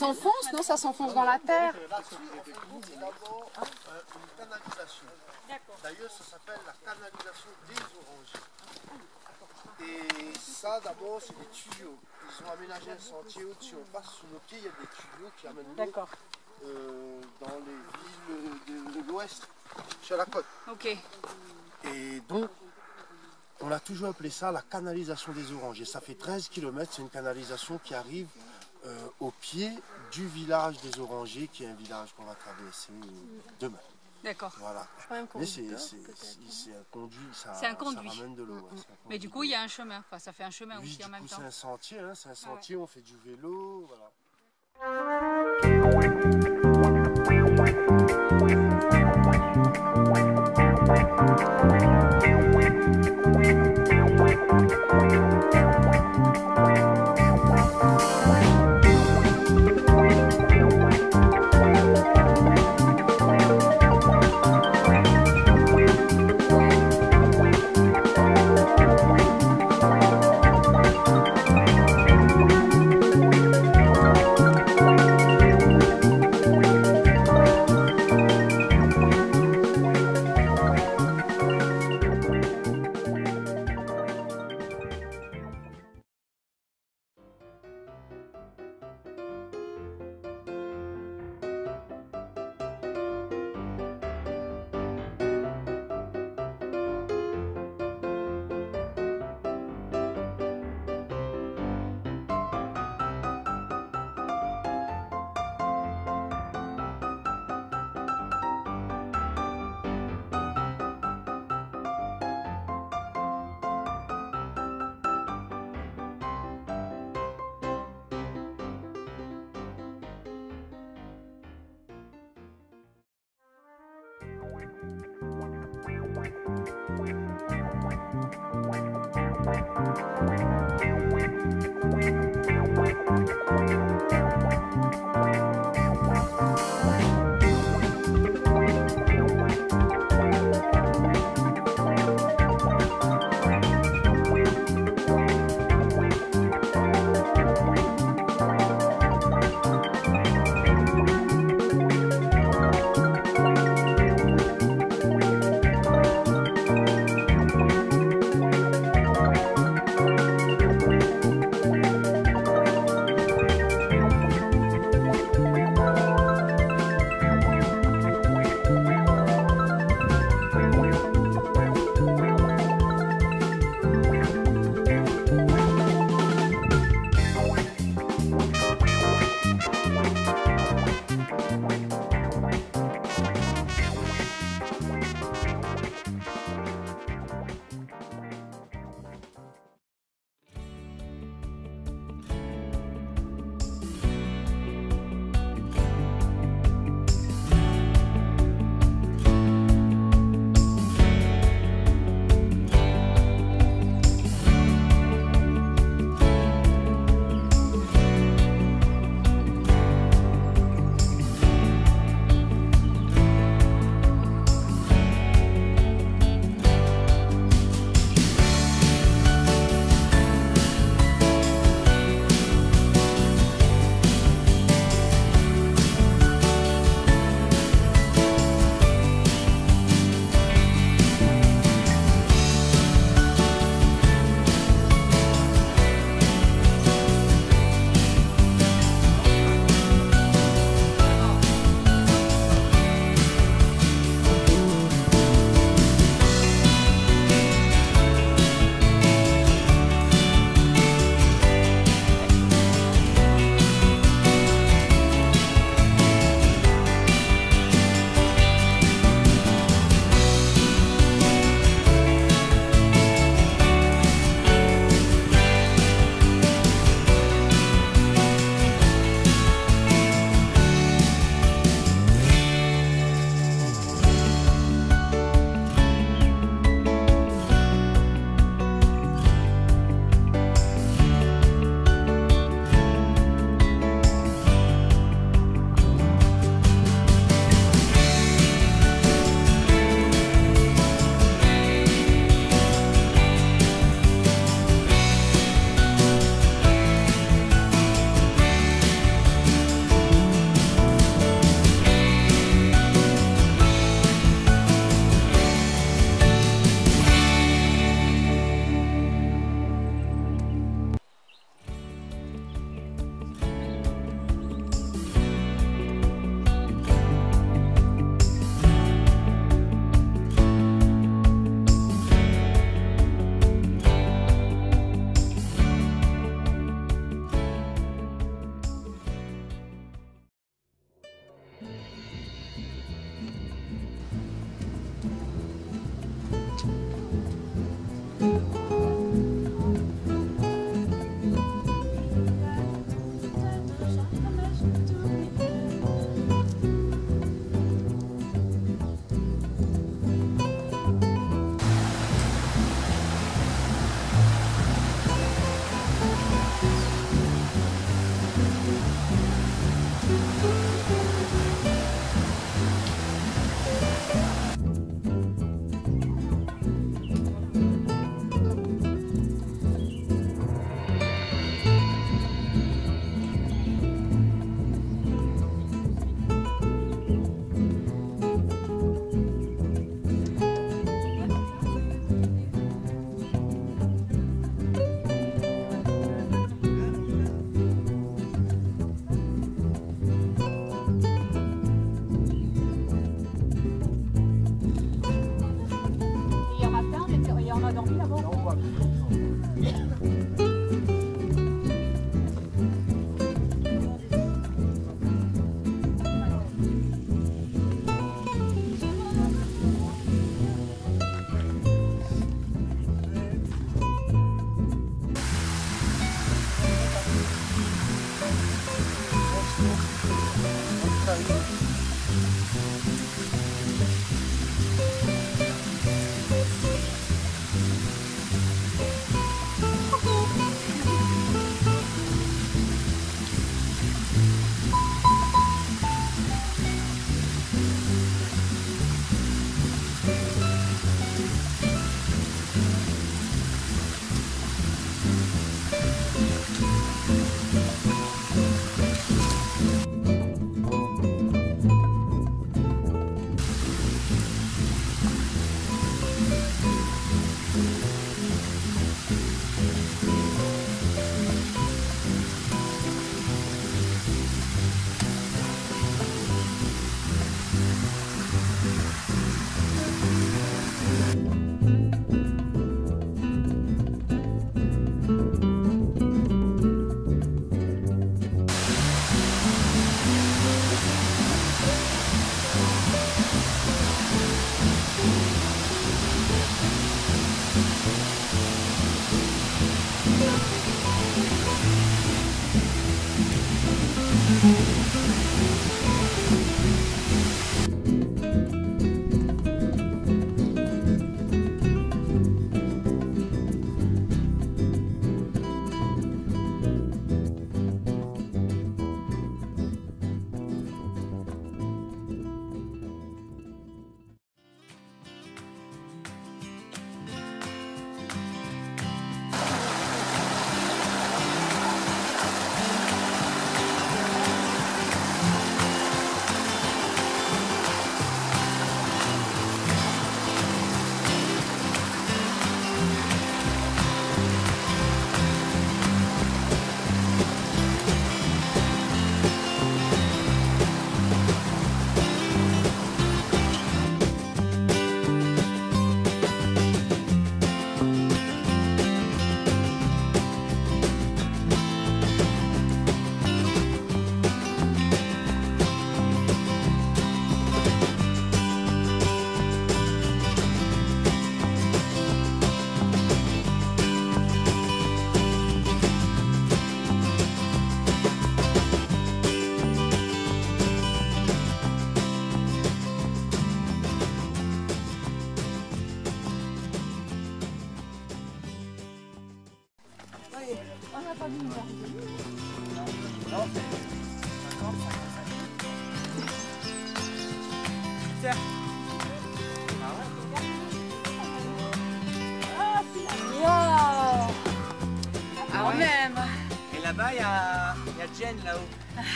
s'enfonce, non Ça s'enfonce dans la terre. D'ailleurs, ça s'appelle la canalisation des orangers. Et ça, d'abord, c'est des tuyaux. Ils ont aménagé un sentier au-dessus. On passe sous nos pieds, il y a des tuyaux qui amènent l'eau euh, dans les villes de, de l'ouest, sur la côte. Ok. Et donc, on a toujours appelé ça la canalisation des orangers. Ça fait 13 km, c'est une canalisation qui arrive euh, au pied du village des Orangers, qui est un village qu'on va traverser demain. D'accord. Voilà. Mais c'est un conduit, ça, un conduit. ça ramène de l'eau. Mais du coup, il y a un chemin, quoi. ça fait un chemin aussi en même temps. C'est un sentier, hein. c'est un ah sentier, ouais. on fait du vélo. Voilà.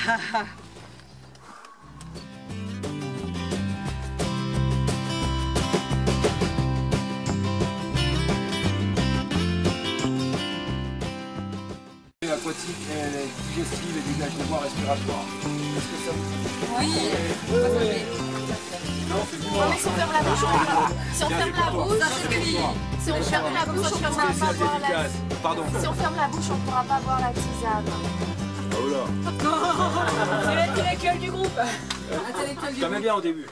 aquatique, est digestive et dégage les voies respiratoires. Est-ce que ça vous Oui. Non, c'est du Non, mais si on ferme la bouche, on si on ferme la bouche, si on ferme la bouche, on ne pourra pas boire la Pardon. si on ferme la bouche, on ne pourra pas boire la tisane. C'est l'intellectuel du groupe. J'aimais bien au début.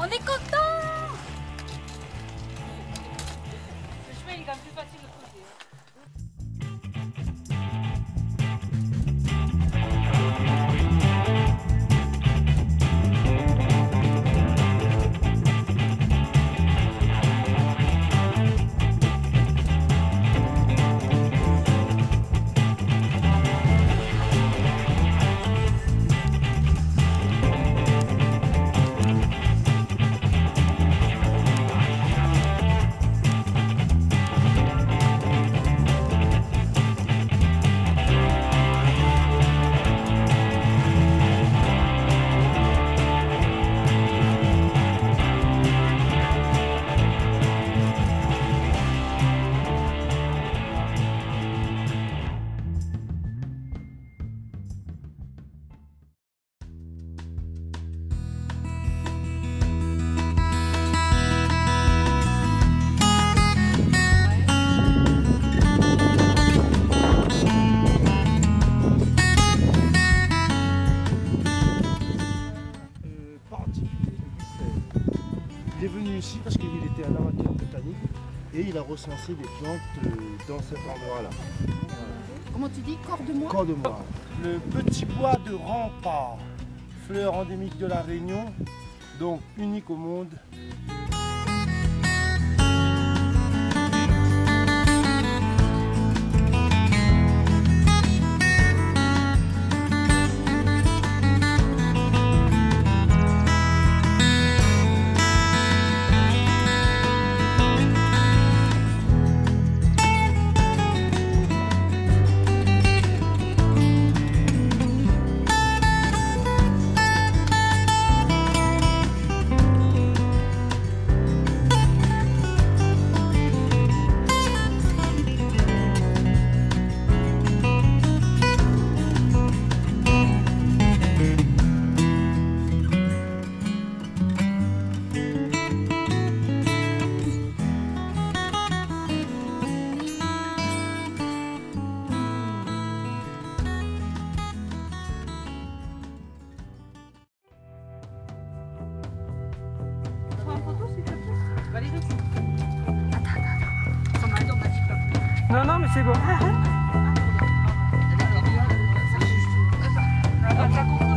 On est content Le recensé des plantes euh, dans cet endroit-là. Comment tu dis Corps de moi Corps de moi. Le petit bois de rempart, fleur endémique de la Réunion, donc unique au monde. 啊！开工。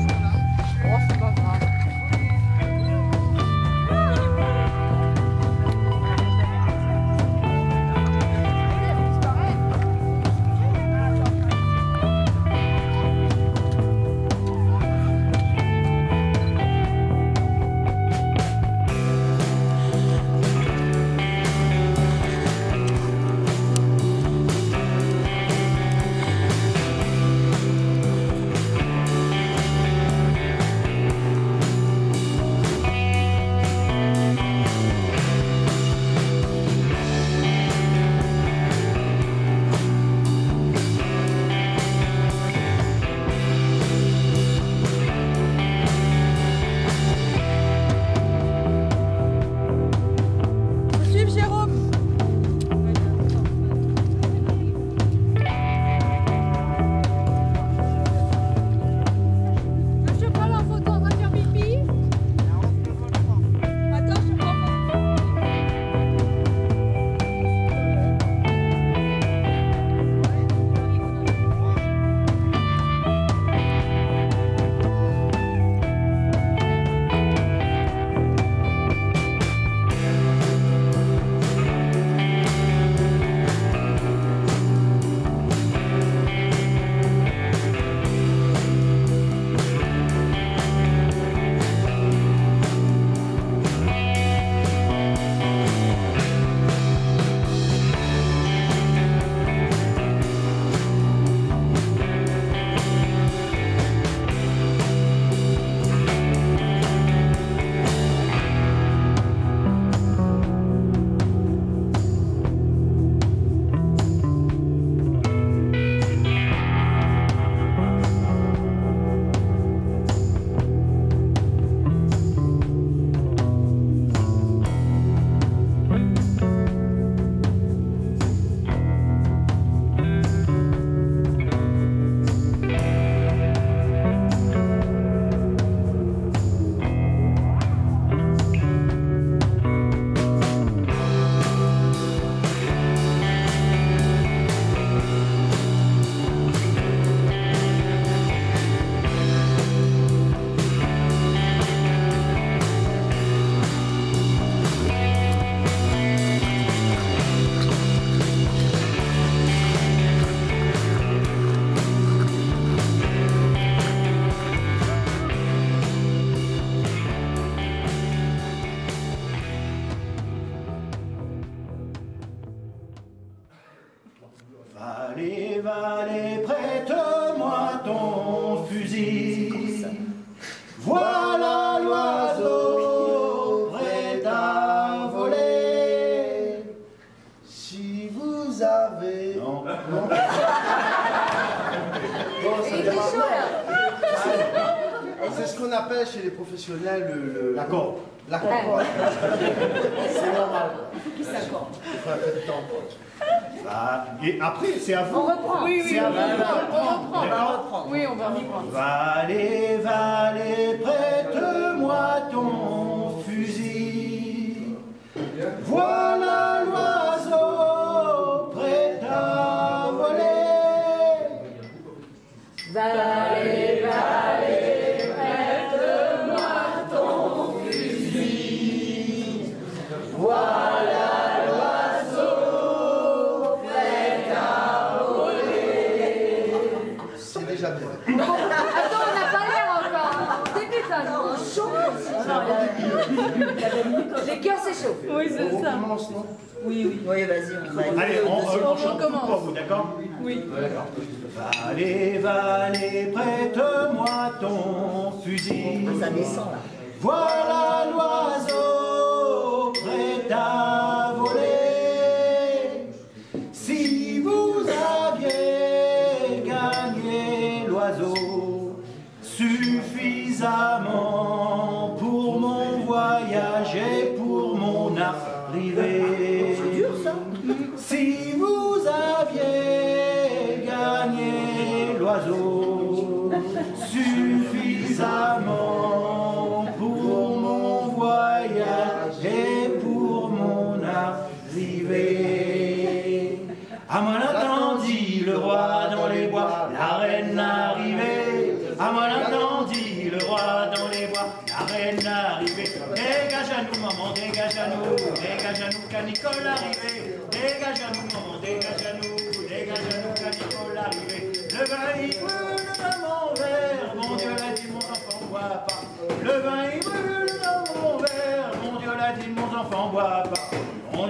Valet, valet, prête-moi ton fusil.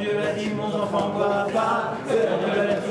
Dieu a dit, mon enfant, quoi pas, c'est la nouvelle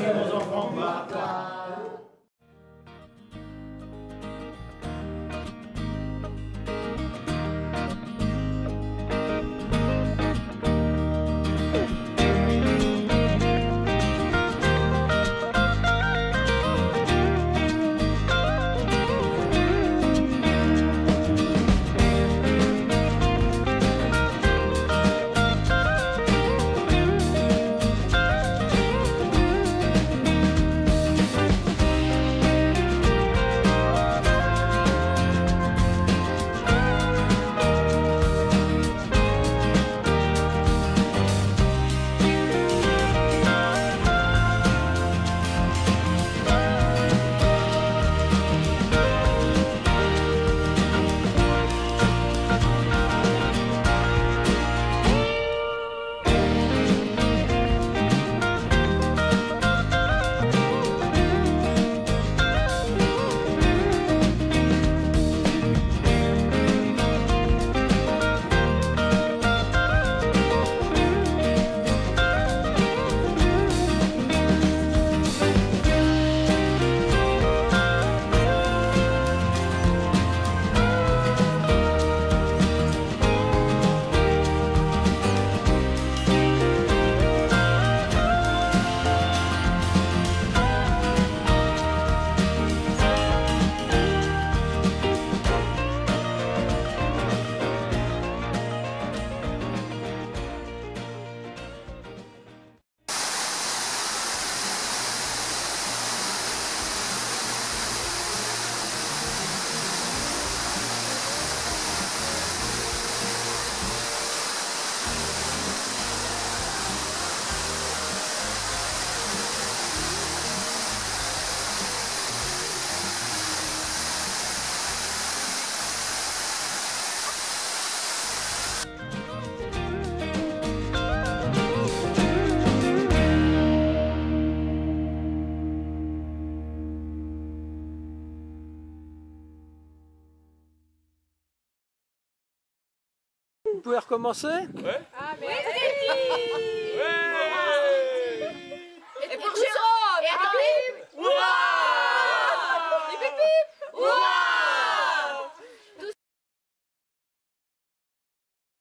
recommencer Ouais.